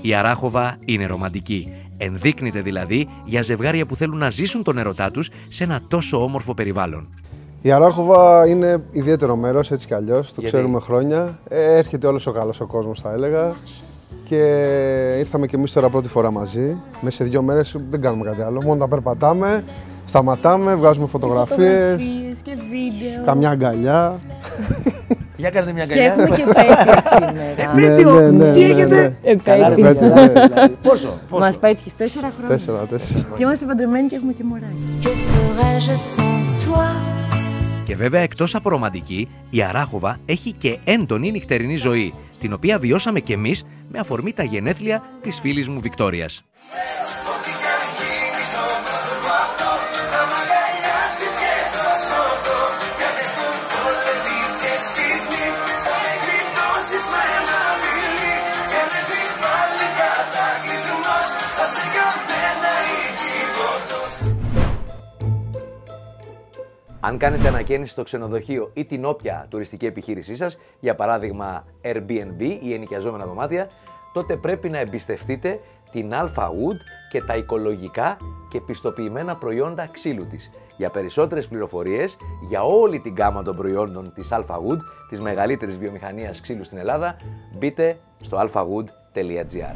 Η Αράχοβα είναι ρομαντική. Ενδείκνυται δηλαδή για ζευγάρια που θέλουν να ζήσουν τον ερωτά τους σε ένα τόσο όμορφο περιβάλλον. Η Αράχοβα είναι ιδιαίτερο μέρος έτσι κι αλλιώς. Το Γιατί; ξέρουμε χρόνια. Ε, έρχεται όλος ο καλός ο κόσμος, θα έλεγα. Και ήρθαμε κι εμείς τώρα πρώτη φορά μαζί. Μέσα σε δύο μέρες δεν κάνουμε κάτι άλλο. Μόνο τα περπατάμε, σταματάμε, βγάζουμε φωτογραφίες, Φωτογραφίες και βίντεο. καμιά αγκαλιά. Για κάνετε μια Και έχουμε και επέτειο σήμερα. Ναι, ναι, ναι, τι ναι, έχετε; ναι. Επέτειο. Καλά, Επέτειο, παιδιά, ναι. δηλαδή. Πόσο, πόσο; Μας πέτυχες τέσσερα χρόνια. Τέσσερα, τέσσερα. Και είμαστε παντρεμένοι και έχουμε και μωράκι. Que ferais-je sans toi Και βέβαια εκτός από ρομαντική, η Αράχοβα έχει και έντονη νυχτερινή ζωή, την οποία βιώσαμε κι εμείς με αφορμή τα γενέθλια της φίλης μου Βικτόριας. Αν κάνετε ανακαίνιση στο ξενοδοχείο ή την όποια τουριστική επιχείρησή σας, για παράδειγμα Airbnb ή ενοικιαζόμενα δωμάτια, τότε πρέπει να εμπιστευτείτε την Alpha Wood και τα οικολογικά και πιστοποιημένα προϊόντα ξύλου της. Για περισσότερες πληροφορίες για όλη την γάμα των προϊόντων της Alpha Wood, της μεγαλύτερης βιομηχανίας ξύλου στην Ελλάδα, μπείτε στο alphawood.gr.